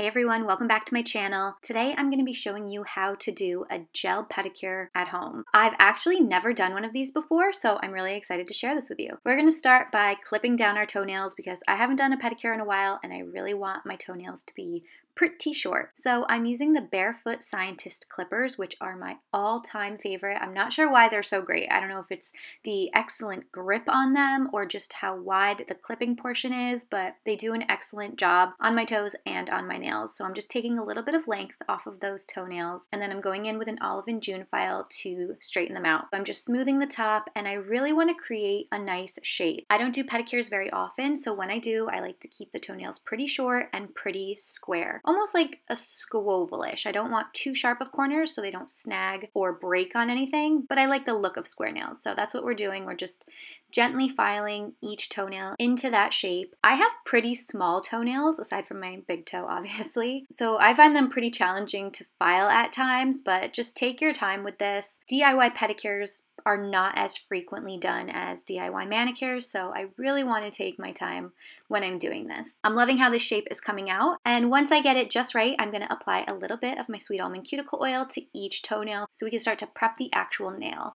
Hey everyone, welcome back to my channel. Today I'm going to be showing you how to do a gel pedicure at home. I've actually never done one of these before, so I'm really excited to share this with you. We're going to start by clipping down our toenails because I haven't done a pedicure in a while and I really want my toenails to be pretty short. So I'm using the Barefoot Scientist clippers, which are my all-time favorite. I'm not sure why they're so great. I don't know if it's the excellent grip on them or just how wide the clipping portion is, but they do an excellent job on my toes and on my nails. So I'm just taking a little bit of length off of those toenails and then I'm going in with an olive and June file to straighten them out. I'm just smoothing the top and I really want to create a nice shape. I don't do pedicures very often, so when I do, I like to keep the toenails pretty short and pretty square almost like a squovelish. I don't want too sharp of corners so they don't snag or break on anything, but I like the look of square nails. So that's what we're doing. We're just gently filing each toenail into that shape. I have pretty small toenails, aside from my big toe, obviously. So I find them pretty challenging to file at times, but just take your time with this. DIY pedicures are not as frequently done as DIY manicures, so I really want to take my time when I'm doing this. I'm loving how this shape is coming out, and once I get it just right, I'm going to apply a little bit of my Sweet Almond Cuticle Oil to each toenail so we can start to prep the actual nail.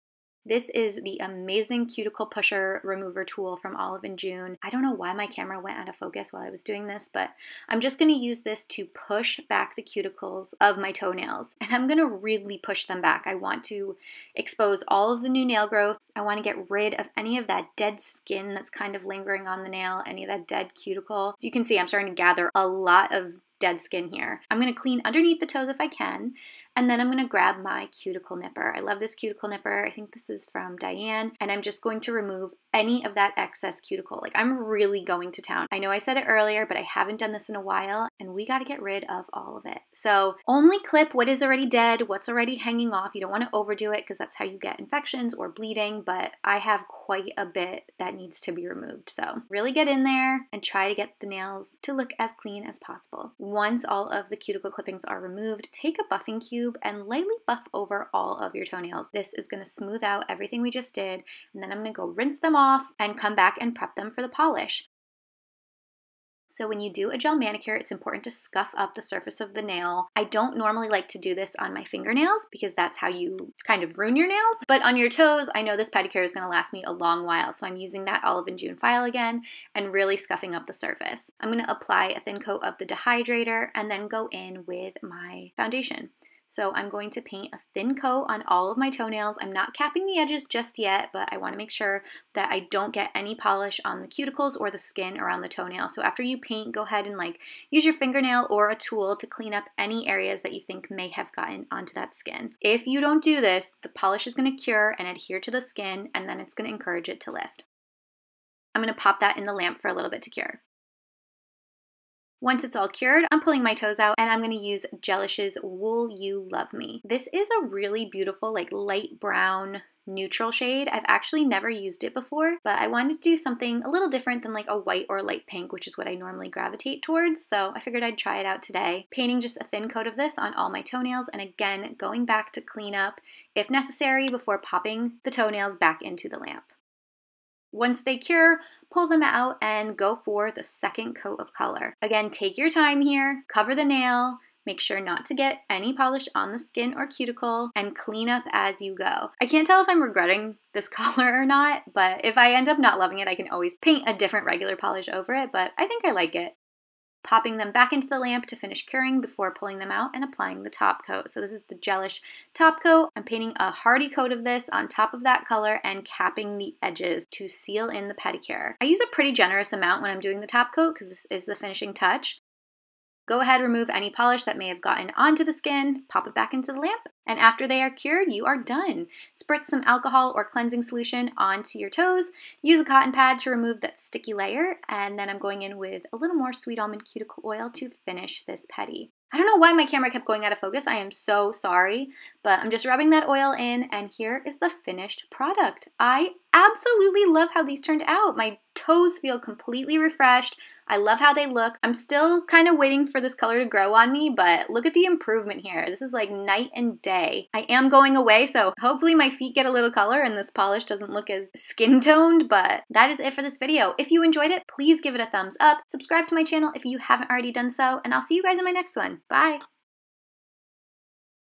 This is the amazing cuticle pusher remover tool from Olive and June. I don't know why my camera went out of focus while I was doing this, but I'm just gonna use this to push back the cuticles of my toenails. And I'm gonna really push them back. I want to expose all of the new nail growth. I wanna get rid of any of that dead skin that's kind of lingering on the nail, any of that dead cuticle. So you can see I'm starting to gather a lot of dead skin here. I'm going to clean underneath the toes if I can, and then I'm going to grab my cuticle nipper. I love this cuticle nipper. I think this is from Diane, and I'm just going to remove any of that excess cuticle. Like I'm really going to town. I know I said it earlier, but I haven't done this in a while, and we got to get rid of all of it. So only clip what is already dead, what's already hanging off. You don't want to overdo it because that's how you get infections or bleeding, but I have quite a bit that needs to be removed. So really get in there and try to get the nails to look as clean as possible. Once all of the cuticle clippings are removed, take a buffing cube and lightly buff over all of your toenails. This is going to smooth out everything we just did, and then I'm going to go rinse them off and come back and prep them for the polish. So when you do a gel manicure, it's important to scuff up the surface of the nail. I don't normally like to do this on my fingernails because that's how you kind of ruin your nails. But on your toes, I know this pedicure is gonna last me a long while. So I'm using that Olive and June file again and really scuffing up the surface. I'm gonna apply a thin coat of the dehydrator and then go in with my foundation. So I'm going to paint a thin coat on all of my toenails. I'm not capping the edges just yet, but I wanna make sure that I don't get any polish on the cuticles or the skin around the toenail. So after you paint, go ahead and like use your fingernail or a tool to clean up any areas that you think may have gotten onto that skin. If you don't do this, the polish is gonna cure and adhere to the skin and then it's gonna encourage it to lift. I'm gonna pop that in the lamp for a little bit to cure. Once it's all cured, I'm pulling my toes out and I'm going to use Gelish's Wool You Love Me. This is a really beautiful like light brown neutral shade. I've actually never used it before, but I wanted to do something a little different than like a white or light pink, which is what I normally gravitate towards. So I figured I'd try it out today. Painting just a thin coat of this on all my toenails and again, going back to clean up if necessary before popping the toenails back into the lamp. Once they cure, pull them out and go for the second coat of color. Again, take your time here, cover the nail, Make sure not to get any polish on the skin or cuticle and clean up as you go. I can't tell if I'm regretting this color or not, but if I end up not loving it, I can always paint a different regular polish over it, but I think I like it popping them back into the lamp to finish curing before pulling them out and applying the top coat. So this is the Gelish top coat. I'm painting a hardy coat of this on top of that color and capping the edges to seal in the pedicure. I use a pretty generous amount when I'm doing the top coat because this is the finishing touch. Go ahead, remove any polish that may have gotten onto the skin, pop it back into the lamp, and after they are cured, you are done. Spritz some alcohol or cleansing solution onto your toes, use a cotton pad to remove that sticky layer, and then I'm going in with a little more sweet almond cuticle oil to finish this pedi. I don't know why my camera kept going out of focus. I am so sorry, but I'm just rubbing that oil in and here is the finished product. I absolutely love how these turned out. My toes feel completely refreshed. I love how they look. I'm still kind of waiting for this color to grow on me, but look at the improvement here. This is like night and day. I am going away, so hopefully my feet get a little color and this polish doesn't look as skin toned, but that is it for this video. If you enjoyed it, please give it a thumbs up. Subscribe to my channel if you haven't already done so, and I'll see you guys in my next one. Bye!